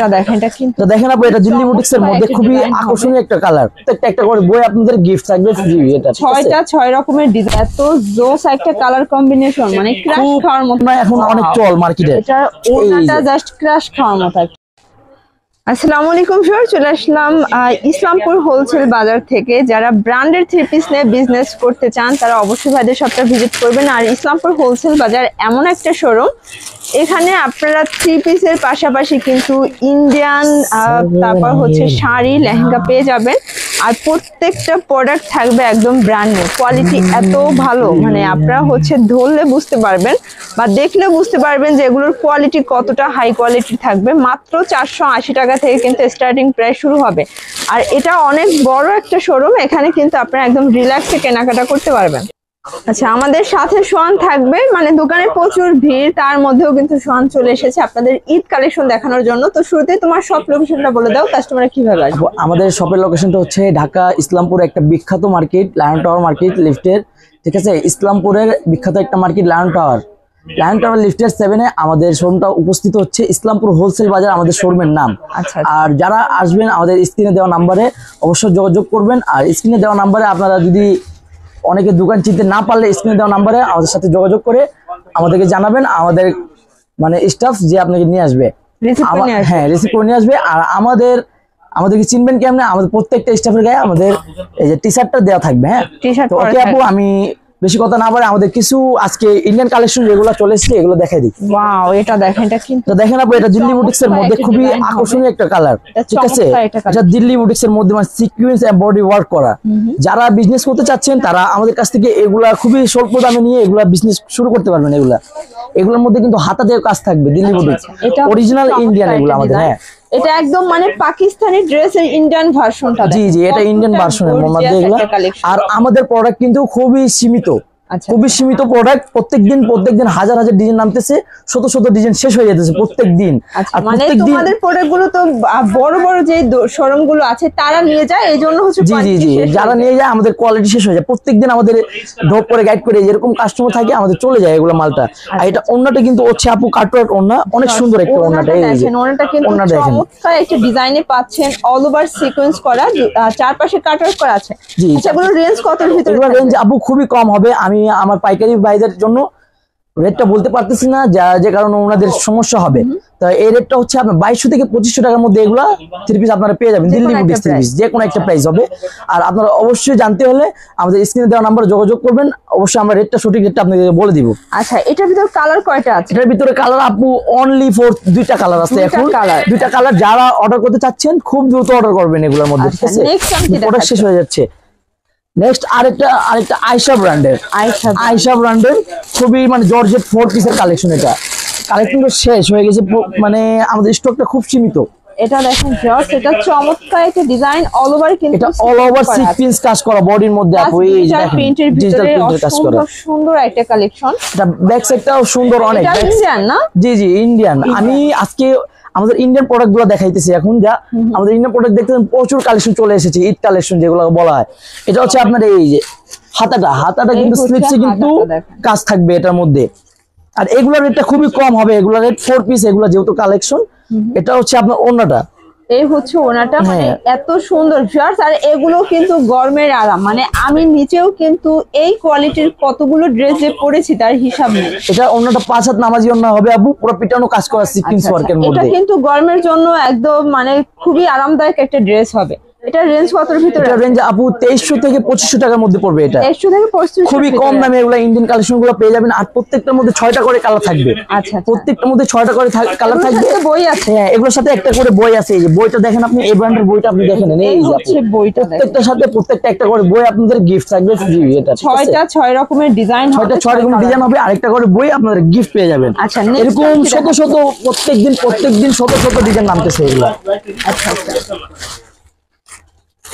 এটা দেখেন এটা কিন্তু দেখেন আপু এটা দিল্লি বুটিক্স এর মধ্যে খুবই আকর্ষণীয় একটা কালার প্রত্যেকটা একটা করে বই আপনাদের গিফট থাকবে ফ্রি এটা ছয়টা ছয় রকমের ডিজাইন এত জোস একটা কালার কম্বিনেশন মানে ক্রাশ খাওয়ার মতো। এখন অনেক চল মার্কেটে এটা ওনাটা জাস্ট ক্রাশ খাওয়ার মতো আসসালামু আলাইকুম স্যার চলে আসলাম ইসলামপুর হোলসেল বাজার থেকে। যারা ব্র্যান্ডের থ্রি পিস নিয়ে বিজনেস করতে চান তারা অবশ্যই ভাইদের শপটা ভিজিট করবেন। আর ইসলামপুর হোলসেল বাজার এমন একটা শোরুম এখানে আপনারা থ্রি পিসের পাশাপাশি কিন্তু ইন্ডিয়ান তারপর হচ্ছে শাড়ি লেহেঙ্গা পেয়ে যাবেন। আর প্রত্যেকটা প্রোডাক্ট থাকবে একদম ব্র্যান্ড নিউ কোয়ালিটি এত ভালো মানে আপনারা হচ্ছে ধরলে বুঝতে পারবেন বা দেখলে বুঝতে পারবেন যে এগুলোর কোয়ালিটি কতটা হাই কোয়ালিটি থাকবে। মাত্র চারশো আশি টাকা থেকে কিন্তু স্টার্টিং প্রাইস শুরু হবে। আর এটা অনেক বড় একটা শোরুম এখানে কিন্তু আপনারা একদম রিল্যাক্সে কেনাকাটা করতে পারবেন। আচ্ছা আমাদের সাথে সোয়ান থাকবে। মানে দোকানে প্রচুর ভিড় তার মধ্যেও কিন্তু সোয়ান চলে এসেছে আপনাদের ঈদ কালেকশন দেখানোর জন্য। তো শুরুতে তোমার সব লোকেশনটা বলে দাও কাস্টমার কীভাবে আসবে? আমাদের শপের লোকেশনটা হচ্ছে ঢাকা ইসলামপুর একটা বিখ্যাত মার্কেট লায়ন টাওয়ার মার্কেট লিফটের। ঠিক আছে? ইসলামপুরের বিখ্যাত একটা market Lion Tower Lion Tower লিফটের সেভেনে আমাদের শোরুমটা উপস্থিত হচ্ছে ইসলামপুর হোলসেল বাজার আমাদের শোরুমের নাম। আচ্ছা আর যারা আসবেন আমাদের স্ক্রিনে দেওয়া নাম্বারে অবশ্যই যোগাযোগ করবেন। আর স্ক্রিনে দেওয়া নাম্বারে আপনারা যদি অনেকে দোকান চিনতে না পারলে স্ক্রিনে দেওয়া নাম্বারে আমাদের সাথে যোগাযোগ করে আমাদেরকে জানাবেন আমাদের মানে স্টাফ যে আপনাকে নিয়ে আসবে। হ্যাঁ রিসিভ করে নিয়ে আসবে। আর আমাদের আমাদেরকে চিনবেন কেমন? আমাদের প্রত্যেকটা স্টাফের গায়ে আমাদের এই যে টি শার্টটা দেওয়া থাকবে হ্যাঁ? ওকে আপু আমি বেশি কথা না বলে আমাদের কিছু আজকে ইন্ডিয়ান কালেকশন যেগুলো চলে এসেছে এগুলো দেখাই দিই। ওয়াও এটা দেখেন এটা কিন্তু দেখেন আপু এটা দিল্লি বুটিক্স এর মধ্যে খুবই আকর্ষণীয় একটা কালার ঠিক আছে। এটা দিল্লি বুটিক্স এর মধ্যে মানে সিকুয়েন্স এমব্রয়ডারি ওয়ার্ক করা। যারা বিজনেস করতে চাচ্ছেন তারা আমাদের কাছ থেকে এগুলা খুবই স্বল্প দামে নিয়ে এগুলা বিজনেস শুরু করতে পারবেন এগুলা। এগুলোর মধ্যে কিন্তু হাতা দিয়ে কাজ থাকবে দিল্লি বুটিক্স অরিজিনাল ইন্ডিয়ান এগুলো আমাদের হ্যাঁ। এটা একদম মানে পাকিস্তানি ড্রেস এর ইন্ডিয়ান ভার্সনটা জি জি এটা ইন্ডিয়ান ভার্সনের মধ্যে এগুলো। আর আমাদের প্রোডাক্ট কিন্তু খুবই সীমিত। খুবই সীমিত প্রোডাক্ট প্রত্যেকদিন প্রত্যেকদিন হাজার হাজার ডিজাইন নামতেছে শত শত ডিজাইন শেষ হয়ে যেতেছে প্রত্যেক দিন আচ্ছা। আর তো বড় বড় যে শোরুমগুলো আছে তারা নিয়ে যায় এই জন্য হচ্ছে জি জি জি যারা নিয়ে যায় আমাদের কোয়ালিটি শেষ হয়ে যায়। প্রত্যেকদিন আমাদের ড্রপ করে গাইড করে যেরকম কাস্টমার থাকে আমাদের চলে যায় এগুলো মালটা। আর এটা অন্যটা কিন্তু হচ্ছে আপু কাটওয়ার্ক ওন্না অনেক সুন্দর একটা ওন্নাটা এই যে। ওড়নাটা কিন্তু চমৎকার একটা ডিজাইনে পাচ্ছেন অল ওভার সিকোয়েন্স করা চারপাশে কাটার করা আছে। জি। আচ্ছা এগুলো রেঞ্জ কত ভিতরে রেঞ্জ আপু খুবই কম হবে আমি আমার পাইকারি ভাইদের জন্য রেটটা বলতে পারতেছি না যা যে কারণে ওনাদের সমস্যা হবে। তো এই রেটটা হচ্ছে আপনার বাইশশো থেকে পঁচিশশো টাকার মধ্যে এগুলা থ্রি পিস আপনারা পেয়ে যাবেন। দিল্লি কোনো থ্রি পিস যে কোনো একটা প্রাইস হবে। আর আপনারা অবশ্যই জানতে হলে আমাদের স্ক্রিনে দেওয়া নাম্বারে যোগাযোগ করবেন। অবশ্যই আমরা রেটটা সঠিক রেটটা আপনাকে বলে দিব। আচ্ছা এটার ভিতরে কালার কয়টা আছে? এটার ভিতরে কালার আপু অনলি ফোর দুইটা কালার আছে এখন। দুইটা কালার যারা অর্ডার করতে চাচ্ছেন খুব দ্রুত অর্ডার করবেন এগুলোর মধ্যে ঠিক আচ্ছা, আছে আমি প্রোডাক্ট শেষ হয়ে যাচ্ছে। নেক্সট আরেকটা আরেকটা আয়শা ব্র্যান্ডের আয়শা ব্র্যান্ডের খুবই মানে জর্জেট ফোর পিসের কালেকশন এটা। কালেকশন শেষ হয়ে গেছে মানে আমাদের স্টকটা খুব সীমিত। এটা দেখেন জর্জ এটা চমৎকার একটা ডিজাইন অল ওভার কিন্তু এটা অল ওভার সিকোয়েন্স কাজ করা বডির মধ্যে আপু এই দেখেন প্রিন্টের ভিতরে কাজ করা। সুন্দর একটা কালেকশন এটা ব্যাক সাইডটাও সুন্দর অনেক ইন্ডিয়ান না? জি জি ইন্ডিয়ান আমি আজকে আমাদের ইন্ডিয়ান প্রোডাক্টগুলো দেখাইতেছি এখন যা আমাদের ইন্ডিয়ান প্রোডাক্ট দেখতে প্রচুর কালেকশন চলে এসেছে ঈদ কালেকশন যেগুলো বলা হয়। এটা হচ্ছে আপনার এই যে হাতাটা হাতাটা কিন্তু স্লিপসে কিন্তু কাজ থাকবে এটার মধ্যে। আর এগুলোর রেটটা খুবই কম হবে এগুলোর রেট ফোর পিস এগুলো যেহেতু কালেকশন এটা হচ্ছে আপনার অন্যটা। এই হচ্ছে ওনাটা মানে হ্যাঁ। এত সুন্দর ভিউয়ার্স। আর এগুলো কিন্তু গরমের আরাম। মানে আমি নিচেও কিন্তু এই কোয়ালিটির কতগুলো ড্রেস যে পরেছি তার হিসাব নেই। এটা ওনাটা পাঁচ হাত নামাজি ওনা হবে আপু পুরো পিটানো কাজ করা সিকুয়েন্স আচ্ছা, ওয়ার্কের মধ্যে এটা কিন্তু গরমের জন্য একদম মানে খুবই আরামদায়ক একটা ড্রেস হবে। এটা রেঞ্জ কতর ভিতরে এটা রেঞ্জ আপু তেইশশো থেকে পঁচিশশো টাকার মধ্যে পড়বে এটা। একশো থেকে পঁচিশ খুবই কম দামে এগুলো ইন্ডিয়ান কালেকশনগুলো পেয়ে যাবেন আর প্রত্যেকটার মধ্যে ছয়টা করে কালার থাকবে। আচ্ছা আচ্ছা। প্রত্যেকটার মধ্যে ছয়টা করে কালার থাকবে। বই আছে। হ্যাঁ এগুলোর সাথে একটা করে বই আছে। এই যে বইটা দেখেন আপনি এই ব্র্যান্ডের বইটা আপনি দেখেন। এই যে আপু। বইটা প্রত্যেকটার সাথে প্রত্যেকটা একটা করে বই আপনাদের গিফট থাকবে ফ্রি এটা ঠিক আছে? ছয়টা ছয় রকমের ডিজাইন ছয়টা ছয় রকম ডিজাইন হবে আরেকটা করে বই আপনাদের গিফট পেয়ে যাবেন। আচ্ছা, এরকম শত শত প্রত্যেকদিন প্রত্যেকদিন শত শত ডিজাইন নামতেছে এগুলো। আচ্ছা আচ্ছা।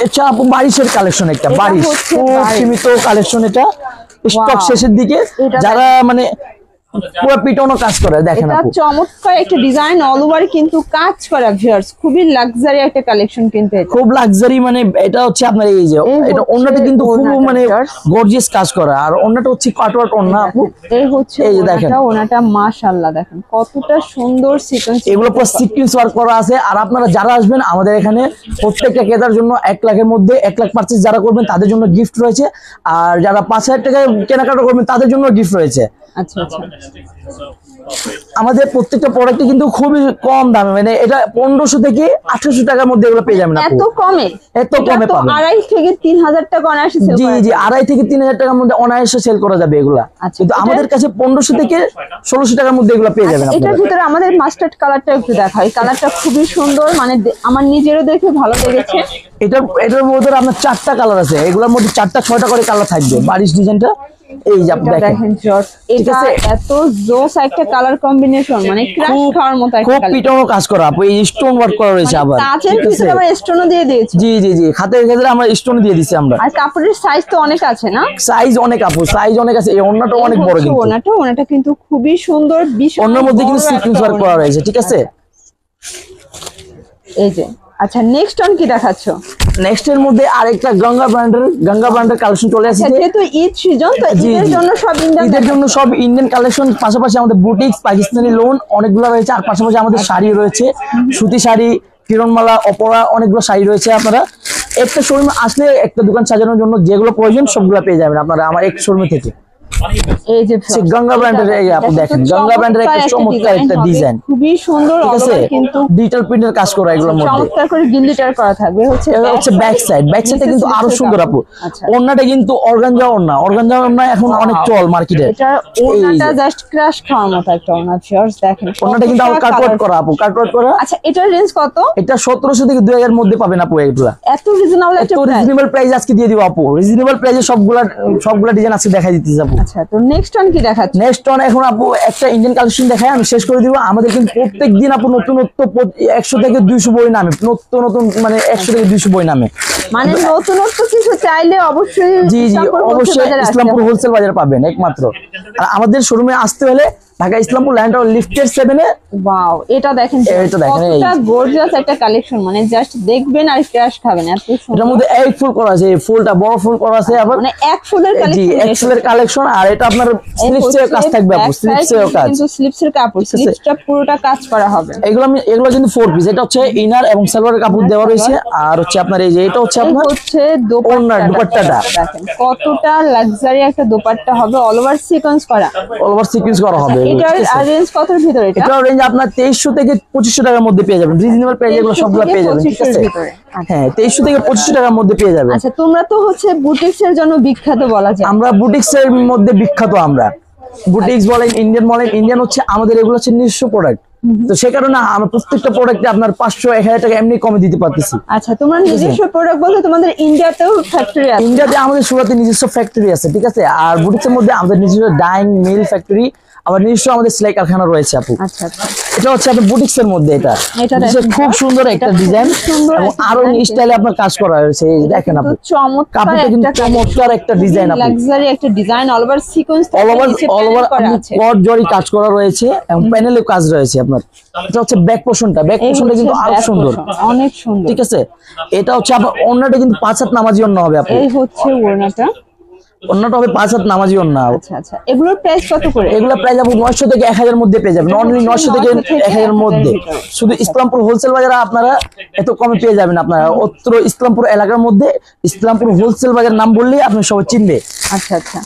এটা আপু বারিশের কালেকশন একটা বারিশ। খুব সীমিত কালেকশন এটা। স্টক শেষের দিকে যারা মানে পুরো পিটনো কাজ করে দেখেন এটা চমৎকার একটা ডিজাইন অল ওভার কিন্তু কাজ করা ভিউয়ার্স খুবই লাক্সারি একটা কালেকশন কিন্তু এটা। খুব লাক্সারি মানে এটা হচ্ছে আপনার এই যে এটা অন্যটা কিন্তু খুব মানে। গর্জিয়াস কাজ করা। আর অন্যটা হচ্ছে কাটওয়ার্ক অন্য আপু। এই হচ্ছে এই যে দেখেন। ওনাটা মাশাআল্লাহ দেখেন কতটা সুন্দর সিকোয়েন্স এগুলো পুরো সিকুয়েন্স ওয়ার্ক করা আছে। আর আপনারা যারা আসবেন আমাদের এখানে প্রত্যেকটা ক্রেতার জন্য এক লাখের মধ্যে এক লাখ পার্চেস যারা করবেন তাদের জন্য গিফট রয়েছে। আর যারা পাঁচ হাজার টাকায় কেনাকাটা করবেন তাদের জন্য গিফট রয়েছে। আচ্ছা। আচ্ছা। আমাদের প্রত্যেকটা প্রোডাক্টে কিন্তু খুবই কম দামে মানে এটা পনেরোশো থেকে আঠারোশো টাকার মধ্যে এগুলো পেয়ে যাবেন এত কমে? এত কমে পাবেন। আড়াই থেকে তিন হাজার টাকা অনায়াসে জি জি আড়াই থেকে তিন হাজার টাকার মধ্যে অনায়াসে সেল করা যাবে এগুলা। আচ্ছা, কিন্তু আমাদের কাছে পনেরোশো থেকে ষোলোশো টাকার মধ্যে এগুলো পেয়ে যাবেন আচ্ছা, এটার ভিতরে আমাদের মাস্টার্ড কালারটা একটু দেখা এই কালারটা খুবই সুন্দর মানে আমার নিজেরও দেখে ভালো লেগেছে। এটার এটার মধ্যে আপনার চারটা কালার আছে। এগুলোর মধ্যে চারটা ছয়টা করে কালার থাকবে। বারিশ ডিজাইনটা এই যে দেখেন। দেখেন আছে? এত জোস একটা কালার কম্বিনেশন মানে ক্রাশ খাওয়ার মতো একটা খুব কালার কাজ করা আপু এই স্টোন ওয়ার্ক করা রয়েছে আবার। কাচের ভিতরে আবার স্টোনও দিয়ে দিয়েছে। জি জি জি খাতের ক্ষেত্রে আমরা স্টোন দিয়ে দিচ্ছি আমরা। আর কাপড়ের সাইজ তো অনেক আছে না? সাইজ অনেক আপু সাইজ অনেক আছে এই অনেক বড় কিন্তু। ওনাটা ওনাটা কিন্তু খুবই সুন্দর বিশাল অন্যের মধ্যে কিন্তু বড় ওয়ার্ক করা রয়েছে ঠিক আছে? এই যে আচ্ছা নেক্সট অন কি দেখাচ্ছ? নেক্সট এর মধ্যে আরেকটা গঙ্গা ব্র্যান্ডের গঙ্গা ব্র্যান্ডের কালেকশন চলে আচ্ছা আসছে যেহেতু ঈদ সিজন তো ঈদের জন্য সব ইন্ডিয়ান ঈদের জন্য সব ইন্ডিয়ান কালেকশন পাশাপাশি আমাদের বুটিক্স পাকিস্তানি লোন অনেকগুলো রয়েছে আর পাশাপাশি আমাদের শাড়ি রয়েছে। সুতি শাড়ি কিরণমালা অপরা অনেকগুলো শাড়ি রয়েছে আপনারা। একটা শোরুমে আসলে একটা দোকান সাজানোর জন্য যেগুলো প্রয়োজন সবগুলো পেয়ে যাবেন আপনারা আমার এক শোরুমে থেকে। এই যে গঙ্গা ব্র্যান্ডের এই আপনি দেখেন গঙ্গা ব্র্যান্ডের একটা চমৎকার একটা ডিজাইন খুবই সুন্দর ঠিক আছে? কিন্তু ডিজিটাল প্রিন্টের কাজ করা এগুলোর মধ্যে। চমৎকার করে গিল্লিটার করা থাকবে। হচ্ছে হচ্ছে ব্যাক সাইড ব্যাক সাইডটা কিন্তু আরও সুন্দর আপু। আচ্ছা। কিন্তু অর্গানজা ওড়না অর্গানজা ওড়না এখন অনেক চল মার্কেটে এটা ওনাটা জাস্ট ক্রাশ খাওয়ার মতো একটা ওনা ফিয়ার্স দেখেন ওড়নাটা কিন্তু আবার কতটা করা আপু কাটওয়ার্ক করা। আচ্ছা এটার রেঞ্জ কত? এটা সতেরোশো থেকে দুই হাজার মধ্যে পাবেন আপু এগুলা। এত রিজনেবল একটা তো রিজনেবল প্রাইস আজকে দিয়ে দিব আপু। রিজনেবল প্রাইসে সবগুলা সবগুলা ডিজাইন আজকে দেখাই দিতেছি আপু। আচ্ছা তো নেক্সট অন কি নেক্সট অন এখন আপু একটা ইন্ডিয়ান কালেকশন দেখায় আমি শেষ করে দিব। আমাদের কিন্তু প্রত্যেক দিন আপু নতুন নতুন একশো থেকে দুইশো বই নামে। নতুন নতুন মানে একশো থেকে দুইশো বই নামে। মানে নতুনত্ব কিছু চাইলে অবশ্যই জি জি অবশ্যই ইসলামপুর হোলসেল বাজার পাবেন একমাত্র। আর আমাদের শোরুমে আসতে হলে ঢাকা ইসলামপুর ল্যান্ড লিফটের সেভেনে ওয়াও এটা দেখেন এটা দেখেন, এই। গর্জিয়াস একটা কালেকশন মানে জাস্ট দেখবেন আর ক্রাশ খাবেন এত সুন্দর। এটার মধ্যে এক ফুল করা আছে এই ফুলটা বড় ফুল করা আছে আবার মানে এক ফুলের কালেকশন জি কালেকশন এক্সেলের কালেকশন আর এটা আপনার স্লিপস এর কাজ থাকবে আপু স্লিপস এর কাজ। কিন্তু স্লিপসের কাপড় স্লিপসটা পুরোটা কাজ করা হবে। এগুলো আমি এগুলো কিন্তু ফোর পিস এটা হচ্ছে ইনার এবং সালোয়ারের কাপড় দেওয়া রয়েছে আর হচ্ছে আপনার এই যে এটা হচ্ছে আপনার হচ্ছে ওড়নার দোপাট্টাটা। দেখেন কতটা লাক্সারি একটা দোপাট্টা হবে অল ওভার সিকোয়েন্স করা। অল ওভার সিকুয়েন্স করা হবে এটার রেঞ্জ কতর ভিতরে এটা? এটার রেঞ্জ আপনার তেইশশো থেকে টাকার মধ্যে পেয়ে যাবেন। রিজনেবল প্রাইস এগুলো সবগুলো পেয়ে যাবেন ঠিক আছে? আচ্ছা। হ্যাঁ তেইশশো থেকে টাকার মধ্যে পেয়ে যাবেন। আচ্ছা তোমরা তো হচ্ছে জন্য বিখ্যাত বলা যায়। আমরা মধ্যে বিখ্যাত আমরা। বুটিক্স বলেন ইন্ডিয়ান বলেন ইন্ডিয়ান হচ্ছে আমাদের এগুলো হচ্ছে নিজস্ব প্রোডাক্ট তো সে কারণে আমরা প্রত্যেকটা প্রোডাক্টে আপনার পাঁচশো এক হাজার টাকা এমনি কমে দিতে পারতেছি। আচ্ছা তোমরা নিজস্ব প্রোডাক্ট বলতে তোমাদের ইন্ডিয়াতেও ফ্যাক্টরি আছে। ইন্ডিয়াতে আমাদের সুরাতে নিজস্ব ফ্যাক্টরি আছে ঠিক আছে? আর বুটিক্সের মধ্যে আমাদের নিজস্ব ডাইং মিল ফ্যাক্টরি আবার নিজস্ব আমাদের সেলাই কারখানা রয়েছে আপু। আচ্ছা আচ্ছা। এটা হচ্ছে আপনার বুটিক্স এর মধ্যে এটা। খুব সুন্দর একটা ডিজাইন এবং আরও। স্টাইলে আপনার কাজ করা হয়েছে দেখেন আপু চমৎকার কাপড়টা কিন্তু চমৎকার একটা ডিজাইন আপু লাক্সারি একটা design all over sequence all over all over cut zari কাজ করা রয়েছে এবং প্যানেলে কাজ রয়েছে আপনার। এটা হচ্ছে ব্যাক পোর্শনটা ব্যাক পোর্শনটা কিন্তু আরও সুন্দর। অনেক সুন্দর। ঠিক আছে? এটা হচ্ছে আপনার কিন্তু পাঁচ হাত নামাজি অন্য হবে আপু এই হচ্ছে অন্যটা হবে পাঁচ হাত নামাজি অন্য। আচ্ছা আচ্ছা। এগুলোর প্রাইস কত করে? এগুলো প্রাইস আপু নয়শো থেকে এক হাজার মধ্যে পেয়ে যাবেন। অনলি নয়শো থেকে 900 থেকে মধ্যে। শুধু ইসলামপুর হোলসেল বাজারে আপনারা এত কমে পেয়ে যাবেন আপনারা। অত্র ইসলামপুর এলাকার মধ্যে ইসলামপুর হোলসেল বাজার নাম বললেই আপনি সবাই চিনবে। আচ্ছা আচ্ছা।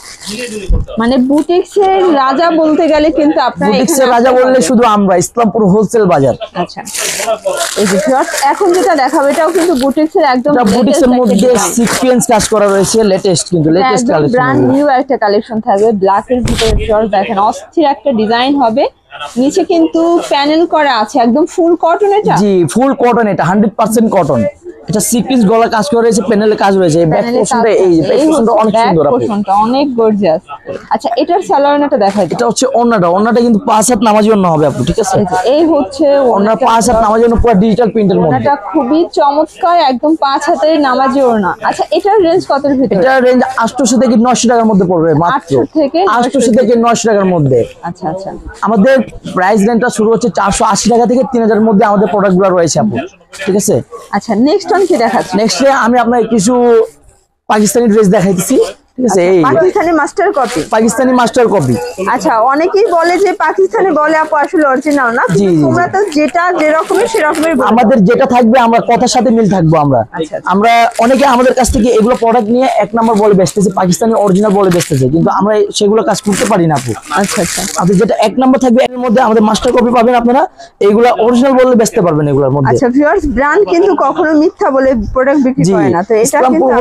মানে বুটিক্স এর রাজা বলতে গেলে কিন্তু আপনারা বুটিক্সের রাজা বললে শুধু আমরা ইসলামপুর হোলসেল বাজার। আচ্ছা। এই যে এখন যেটা দেখাবো এটাও কিন্তু বুটিক্স এর একদম এটা বুটিক্স এর latest একটা মধ্যে। সিকোয়েন্স কাজ করা রয়েছে লেটেস্ট কিন্তু লেটেস্ট একদম ব্র্যান্ড নিউ একটা কালেকশন থাকবে। ব্ল্যাক এর ভিতরে দেখেন অস্থির একটা ডিজাইন হবে। নিচে কিন্তু প্যানেল করা আছে একদম ফুল কটন এটা জি ফুল কটন এটা হান্ড্রেড পার্সেন্ট কটন এটা সিপিস গলা কাজ করা রয়েছে প্যানেলে কাজ রয়েছে। ব্যাক পোর্শনটা এই যে ব্যাক পোর্শনটা অনেক সুন্দর আপু। অনেক গর্জিয়াস আচ্ছা এটার দেখাই এটা হচ্ছে অন্যটা অন্যটা কিন্তু পাঁচ হাত নামাজি অন্য হবে আপু ঠিক আছে? এই হচ্ছে অন্য পাঁচ হাত নামাজি অন্য পুরো ডিজিটাল প্রিন্টের মধ্যে। ওড়নাটা খুবই চমৎকার একদম পাঁচ হাতের নামাজি ওড়না। আচ্ছা এটার রেঞ্জ কতের ভিতরে? এটা রেঞ্জ আটশোশো থেকে নশো টাকার মধ্যে পড়বে মাত্র। 800 থেকে 900 আটশোশো থেকে নশো টাকার মধ্যে। আচ্ছা আচ্ছা। আমাদের প্রাইস রেঞ্জটা শুরু হচ্ছে চারশো আশি টাকা থেকে তিন হাজারের মধ্যে আমাদের প্রোডাক্টগুলো রয়েছে আপু। ঠিক আছে? আচ্ছা নেক্সট ওয়ান কি দেখাচ্ছি নেক্সট আমি আপনার কিছু পাকিস্তানি ড্রেস দেখাইতেছি। ঠিক আছে এই। Pakistani master copy Pakistani master copy আচ্ছা অনেকেই বলে যে পাকিস্তানি বলে আপু আসলে অরিজিনাল না? তোমরা তো যেটা যেরকমের সেরকমের আমাদের যেটা থাকবে আমরা কথার সাথে মিল থাকব আমরা। আচ্ছা, আচ্ছা। আমরা অনেকে আমাদের কাছ থেকে এগুলো প্রোডাক্ট নিয়ে এক নম্বর বলে বেচতেছে পাকিস্তানি অরিজিনাল বলে বেচতেছে। কিন্তু আমরা সেগুলো কাজ করতে পারি না আপু। আচ্ছা আচ্ছা। আপনি যেটা এক নম্বর থাকবে এর মধ্যে আমাদের মাস্টার কপি পাবেন আপনারা। এইগুলা অরিজিনাল বলে বেচতে পারবেন এগুলোর মধ্যে। আচ্ছা ভিউয়ার্স ব্র্যান্ড কিন্তু কখনো মিথ্যা বলে প্রোডাক্ট বিক্রি করে না। তো এটা কিন্তু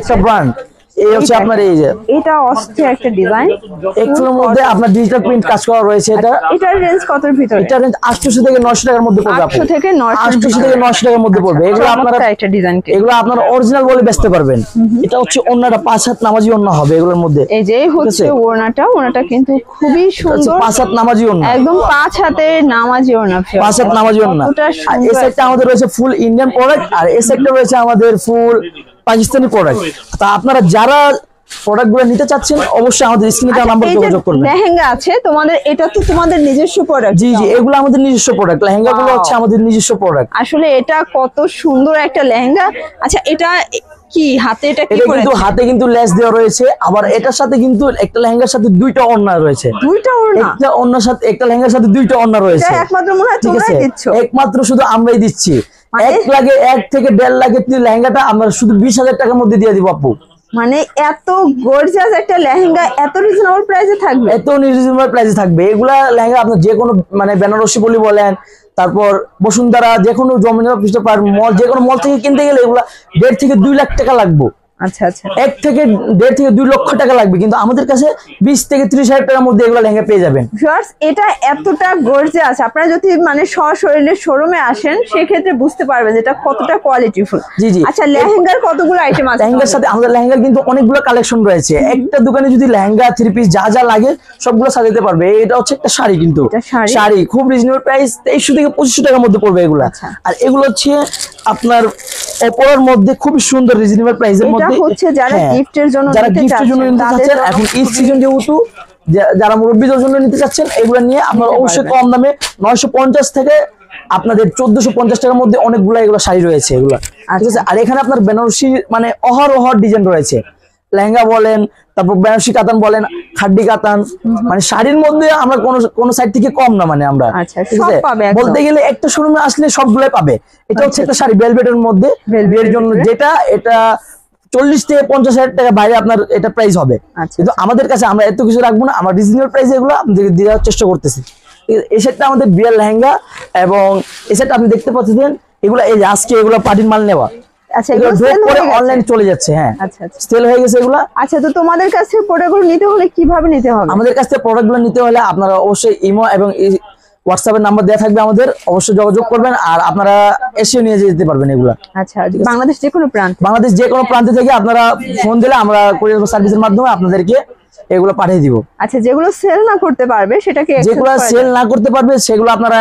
একটা ব্র্যান্ড এই হচ্ছে এইটা- আপনার এই যে এটা অস্থির একটা ডিজাইন একটুর মধ্যে আপনার ডিজিটাল প্রিন্ট কাজ করা রয়েছে এটা এটার রেঞ্জ কতর ভিতরে? এটা রেঞ্জ আটশোশো থেকে নশো টাকার মধ্যে পড়বে 800 থেকে 900 আটশোশো থেকে নশো টাকার মধ্যে পড়বে। এগুলো আপনারা একটা ডিজাইন এগুলো আপনারা অরিজিনাল বলে বেচতে পারবেন। এটা হচ্ছে অন্যটা পাঁচ হাত নামাজি অন্য হবে এগুলোর মধ্যে। এই যে হচ্ছে কিন্তু খুবই সুন্দর। পাঁচ হাত নামাজি একদম পাঁচ নামাজি। পাঁচ হাত নামাজি সাইডটা আমাদের রয়েছে ফুল ইন্ডিয়ান প্রোডাক্ট আর এই রয়েছে আমাদের ফুল পাকিস্তানি প্রোডাক্ট তা আপনারা যারা প্রোডাক্টগুলো নিতে চাচ্ছেন অবশ্যই আমাদের স্ক্রিনে দেওয়া আচ্ছা, নাম্বার যোগাযোগ করবেন। লেহেঙ্গা আছে তোমাদের এটা তো তোমাদের নিজস্ব প্রোডাক্ট জি জি এগুলো আমাদের নিজস্ব প্রোডাক্ট লেহেঙ্গা গুলো হচ্ছে আমাদের নিজস্ব প্রোডাক্ট আসলে এটা কত সুন্দর একটা লেহেঙ্গা। আচ্ছা এটা কি হাতে এটা কি করে কিন্তু হাতে কিন্তু লেস দেওয়া রয়েছে আবার এটার সাথে কিন্তু একটা লেহেঙ্গার সাথে দুইটা ওড়না রয়েছে। দুইটা ওড়না? একটা ওড়নার সাথে একটা লেহেঙ্গার সাথে দুইটা ওড়না রয়েছে। একমাত্র মনে হয় তোমরাই দিচ্ছ। একমাত্র শুধু আমরাই দিচ্ছি। এক লাগে এক থেকে দেড় লাখের লেহেঙ্গাটা আমরা শুধু বিশ হাজার টাকার মধ্যে দিয়ে দিব আপু। মানে এত গর্জাস একটা লেহেঙ্গা এত রিজনেবল প্রাইসে থাকবে? এত রিজনেবল প্রাইসে থাকবে। এগুলা লেহেঙ্গা আপনার যে কোনো মানে বেনারসি বলি বলেন তারপর বসুন্ধরা যে কোনো জমিনা মল যে কোনো মল থেকে কিনতে গেলে এগুলা দেড় থেকে দুই লাখ টাকা লাগবে। আচ্ছা আচ্ছা। এক থেকে দেড় থেকে দুই লক্ষ টাকা লাগবে কিন্তু আমাদের কাছে বিশ থেকে ত্রিশ হাজার টাকার মধ্যে এগুলো লেহেঙ্গা পেয়ে যাবেন। এটা এতটা গর্জিয়াস আপনারা যদি মানে সশরীরে শোরুমে আসেন সেক্ষেত্রে বুঝতে পারবেন এটা কতটা কোয়ালিটিফুল জি, জি। আচ্ছা লেহেঙ্গার কতগুলো আইটেম আছে? লেহেঙ্গার সাথে আমাদের লেহেঙ্গার কিন্তু অনেকগুলো কালেকশন রয়েছে। একটা দোকানে যদি লেহেঙ্গা থ্রি পিস যা যা লাগে সবগুলো সাজাতে পারবে। এটা হচ্ছে একটা শাড়ি কিন্তু। এটা শাড়ি? খুব রিজনেবল প্রাইস তেইশশো থেকে পঁচিশশো টাকার মধ্যে পড়বে এগুলো। আচ্ছা। আর এগুলো হচ্ছে আপনার অপরার মধ্যে খুব সুন্দর রিজনেবল প্রাইসের এটা মধ্যে হচ্ছে যারা হ্যাঁ, গিফটের জন্য যারা গিফটের জন্য নিতে চাচ্ছেন এখন ঈদ সিজন যেহেতু যারা মুরব্বীদের জন্য নিতে চাচ্ছেন এগুলো নিয়ে আপনারা অবশ্যই কম দামে নয়শো পঞ্চাশ থেকে আপনাদের চোদ্দশো পঞ্চাশ টাকার মধ্যে অনেকগুলো এগুলো শাড়ি রয়েছে এগুলো। ঠিক আছে? আচ্ছা। আর এখানে আপনার বেনারসি মানে অহর অহর ডিজাইন রয়েছে। লেহেঙ্গা বলেন তারপর বেনারসি কাতান বলেন খাড্ডি কাতান মানে শাড়ির মধ্যে আমরা কোন কোন সাইড থেকে কম না মানে আমরা। আচ্ছা, ঠিক আছে? বলতে গেলে একটা শোরুমে আসলে সবগুলাই পাবে। এটা হচ্ছে আচ্ছা, একটা শাড়ি ভেলভেটের মধ্যে বিয়ের জন্য যেটা এটা চল্লিশ থেকে পঞ্চাশ হাজার টাকা বাইরে আপনার এটা প্রাইস হবে। আচ্ছা, কিন্তু আমাদের কাছে আমরা এত কিছু রাখব না আমরা রিজনেবল প্রাইস এগুলো আপনাদেরকে দেওয়ার চেষ্টা করতেছি। এই সেটটা আমাদের বিয়ার লেহেঙ্গা এবং এই সেটটা আপনি দেখতে পাচ্ছেন এগুলো এই আজকে এগুলো পার্টির মাল নেওয়া। আচ্ছা এগুলো এগুলো ড্রপ sell করে হয়ে গেছে? অনলাইন চলে যাচ্ছে হ্যাঁ। আচ্ছা আচ্ছা। সেল হয়ে গেছে এগুলা। আচ্ছা তো তোমাদের কাছে প্রোডাক্টগুলো নিতে হলে কীভাবে নিতে হবে? আমাদের কাছ থেকে প্রোডাক্টগুলো নিতে হলে আপনারা অবশ্যই ইমো এবং হোয়াটসঅ্যাপের নাম্বার দেওয়া থাকবে আমাদের অবশ্যই যোগাযোগ করবেন আর আপনারা এসে নিয়ে যেতে পারবেন এগুলা। আচ্ছা বাংলাদেশ যে কোনো প্রান্ত বাংলাদেশ যে কোনো প্রান্ত থেকে আপনারা ফোন দিলে আমরা কুরিয়ার সার্ভিসের মাধ্যমে আপনাদেরকে এগুলো পাঠিয়ে দিব। আচ্ছা যেগুলো সেল না করতে পারবে সেটাকে যেগুলো সেল না করতে পারবে সেগুলো আপনারা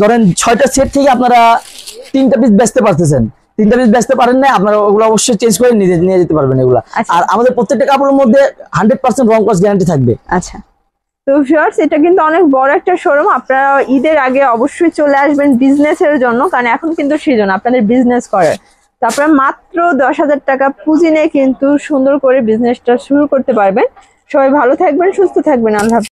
ধরেন ছয়টা সেট থেকে আপনারা তিনটা পিস বেচতে পারতেছেন। তিনটা পিস বেচতে পারেন না আপনারা ওগুলো অবশ্যই চেঞ্জ করে নিয়ে যেতে পারবেন এগুলো। আচ্ছা। আর আমাদের প্রত্যেকটা কাপড়ের মধ্যে হান্ড্রেড পার্সেন্ট রং কস্ট গ্যারান্টি থাকবে। আচ্ছা। তো ভিউয়ার্স এটা কিন্তু অনেক বড় একটা শোরুম আপনারা ঈদের আগে অবশ্যই চলে আসবেন বিজনেসের জন্য, কারণ এখন কিন্তু সিজন আপনাদের বিজনেস করার। তারপরে মাত্র দশ হাজার টাকা পুঁজি নিয়ে কিন্তু সুন্দর করে বিজনেসটা শুরু করতে পারবেন। সবাই ভালো থাকবেন, সুস্থ থাকবেন, আল্লাহ।